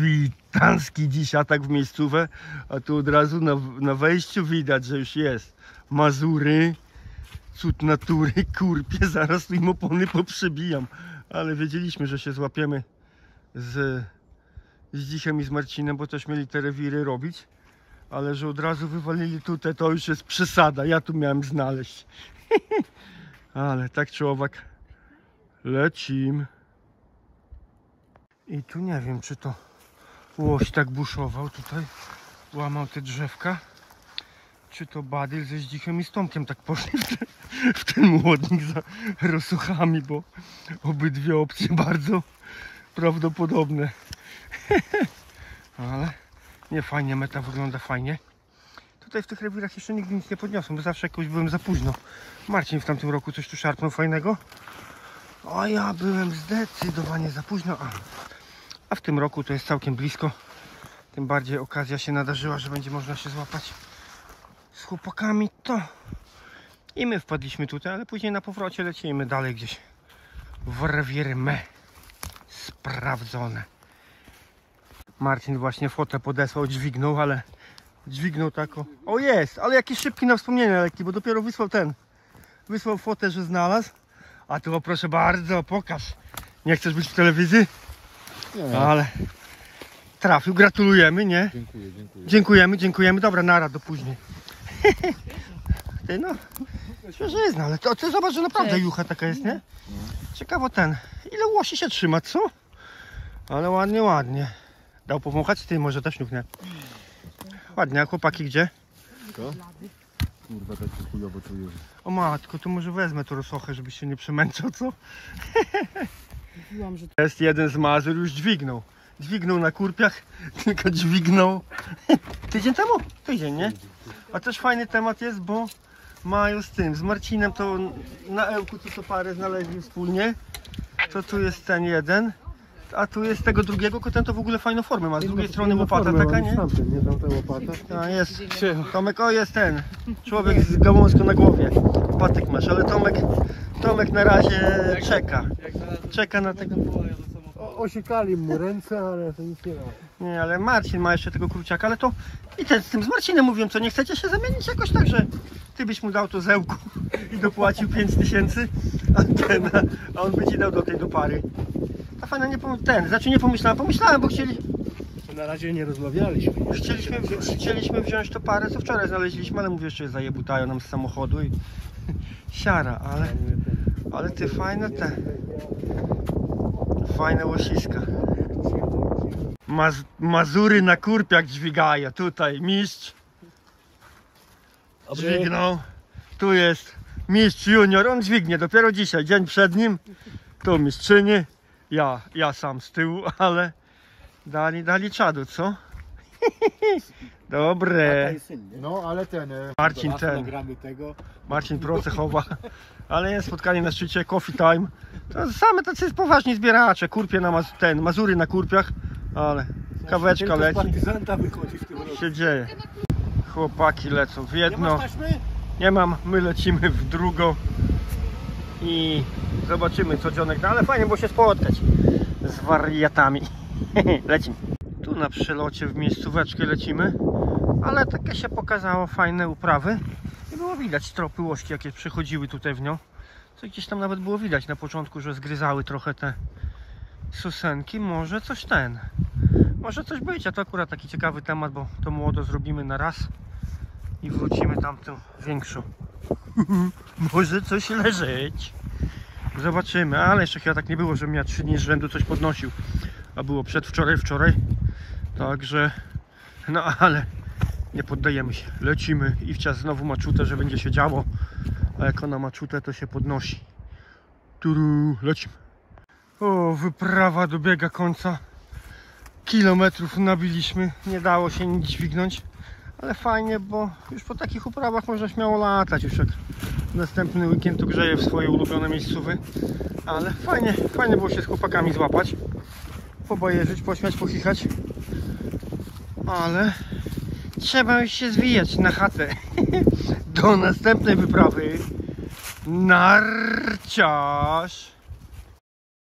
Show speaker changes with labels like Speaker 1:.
Speaker 1: Witanski dziś atak w miejscówę, a tu od razu na, na wejściu widać, że już jest. Mazury, cud natury, kurpie, zaraz im opony poprzebijam. Ale wiedzieliśmy, że się złapiemy z, z dzisiaj i z Marcinem, bo też mieli te rewiry robić. Ale że od razu wywalili tutaj, to już jest przesada. Ja tu miałem znaleźć. Ale tak człowiek. Lecim. I tu nie wiem, czy to łoś tak buszował tutaj. Łamał te drzewka. Czy to badyl ze Zdzichem i z Tomkiem tak poszli w ten, w ten młodnik za rosuchami, bo obydwie opcje bardzo prawdopodobne. Ale nie fajnie, meta wygląda fajnie. Tutaj w tych rewirach jeszcze nigdy nic nie podniosłem, bo zawsze jakoś byłem za późno. Marcin w tamtym roku coś tu szarpnął fajnego. A ja byłem zdecydowanie za późno. A, a w tym roku to jest całkiem blisko. Tym bardziej okazja się nadarzyła, że będzie można się złapać z chłopakami. To i my wpadliśmy tutaj, ale później na powrocie lecimy dalej gdzieś w rewir me. Sprawdzone. Marcin właśnie fotę podesłał, dźwignął, ale dźwignął tako. O jest, ale jakiś szybki na wspomnienie lekki, bo dopiero wysłał ten. Wysłał fotę, że znalazł. A tu o, proszę bardzo, pokaż. Nie chcesz być w telewizji?
Speaker 2: Nie,
Speaker 1: Ale trafił, gratulujemy, nie?
Speaker 2: dziękuję, dziękuję.
Speaker 1: Dziękujemy, dziękujemy. Dobra, nara, do później. Ty no, świeżyzna, ale to ty zobacz, że naprawdę
Speaker 3: Cześć.
Speaker 1: jucha taka jest, nie? Ciekawo ten, ile łosi się trzyma, co? Ale ładnie, ładnie. Dał powąchać? Ty może też nie. Ładnie, a chłopaki gdzie?
Speaker 2: Co? Kurwa, tak się chujowo czuję.
Speaker 1: O matko, to może wezmę to rosochę, żeby się nie przemęczał, co?
Speaker 3: Mówiłam, że
Speaker 1: Jest jeden z Mazur, już dźwignął. Dźwignął na kurpiach, tylko dźwignął. Tydzień temu? Tydzień, nie? A też fajny temat jest, bo mają z tym, z Marcinem to na Ełku co to parę znaleźli wspólnie. To tu jest ten jeden, a tu jest tego drugiego, tylko ten to w ogóle fajną formę ma. Z drugiej strony łopata taka, nie?
Speaker 2: Tamten, nie tamta łopata.
Speaker 1: A jest. Tomek, o jest ten. Człowiek z gałązką na głowie. Patyk masz, ale Tomek, Tomek na razie czeka. Czeka na tego.
Speaker 2: O, osiekali mu ręce, ale to nic nie ma.
Speaker 1: Nie, ale Marcin ma jeszcze tego kruciaka, ale to i ten z tym z Marcinem mówiłem, co nie chcecie się zamienić jakoś tak, że ty byś mu dał to zełku i dopłacił 5 tysięcy, a ten, a on by ci dał do tej do pary. A fajna nie pom- ten, znaczy nie pomyślałem, pomyślałem, bo chcieli,
Speaker 2: Na razie nie rozmawialiśmy.
Speaker 1: chcieliśmy, chcieliśmy wziąć to parę, co wczoraj znaleźliśmy, ale mówię, jeszcze zajebutają nam z samochodu i siara, ale, ale ty fajne te, fajne łosiska. Maz Mazury na kurpiak dźwigają, tutaj mistrz dźwignął, tu jest mistrz junior, on dźwignie dopiero dzisiaj, dzień przed nim, tu mistrzyni, ja, ja sam z tyłu, ale dali, dali czadu, co? Dobre.
Speaker 2: No, ale ten... e,
Speaker 1: Marcin ten.
Speaker 2: tego.
Speaker 1: Marcin Procechowa, ale jest spotkanie na szczycie, coffee time. To same tacy poważni zbieracze, kurpie na maz ten, mazury na kurpiach, ale kaweczka leci,
Speaker 2: partyzanta wychodzi w tym roku.
Speaker 1: się dzieje. Chłopaki lecą w jedno, nie mam, my lecimy w drugą i zobaczymy co dzionek da, ale fajnie było się spotkać z wariatami. lecimy. Tu na przelocie w miejscóweczkę lecimy, ale takie się pokazało fajne uprawy i było widać stropy łości jakie przechodziły tutaj w nią. Co gdzieś tam nawet było widać na początku, że zgryzały trochę te susenki. Może coś ten. Może coś być, a to akurat taki ciekawy temat, bo to młodo zrobimy na raz i wrócimy tamtą większą. Może coś leżeć. Zobaczymy, ale jeszcze chyba tak nie było, żebym ja trzy dni z rzędu coś podnosił. A było przedwczoraj, wczoraj. Także, no ale nie poddajemy się. Lecimy i wciąż znowu maczutę, że będzie się działo. A jak ona maczutę, to się podnosi. Turu, lecimy. O, wyprawa dobiega końca. Kilometrów nabiliśmy. Nie dało się nic dźwignąć. Ale fajnie, bo już po takich uprawach można śmiało latać. Już jak następny weekend to grzeje w swoje ulubione miejscowy. Ale fajnie, fajnie było się z chłopakami złapać. Pobojeżyć, pośmiać, pochichać. Ale trzeba już się zwijać na chatę. Do następnej wyprawy. Narciarz.